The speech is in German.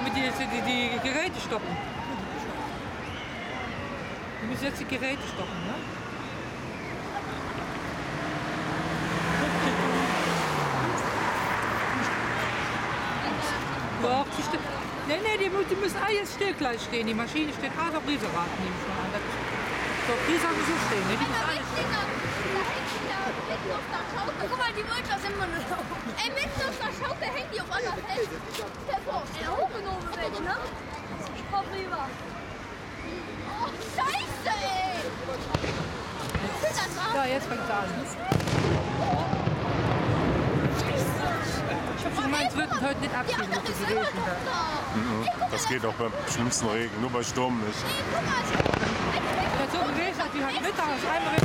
Damit die, die, die Geräte stoppen. Die müssen jetzt die Geräte stoppen, ne? Doch, die ste- Nee, die, die müssen alle jetzt still gleich stehen. Die Maschine steht gerade auf Rieserrad, nehme ich mal an. Das- die sagen so stehen, ne? Die müssen alle stehen. Guck mal, die wollte das immer nur Ey, mitten auf der Schaukel hängt die auf einmal fest. Stell vor, ey, hochgenommen wird, ne? Komm rüber. Oh, scheiße, ey. Das war Ja, jetzt fängt an. Ich gemeint, es wird heute nicht Ja, abfliegen, das dass ist immer noch da. da. Das geht auch beim schlimmsten Regen, nur bei Sturm nicht. Ey, guck mal. Ja, so gewesen, dass die halt mittags einmal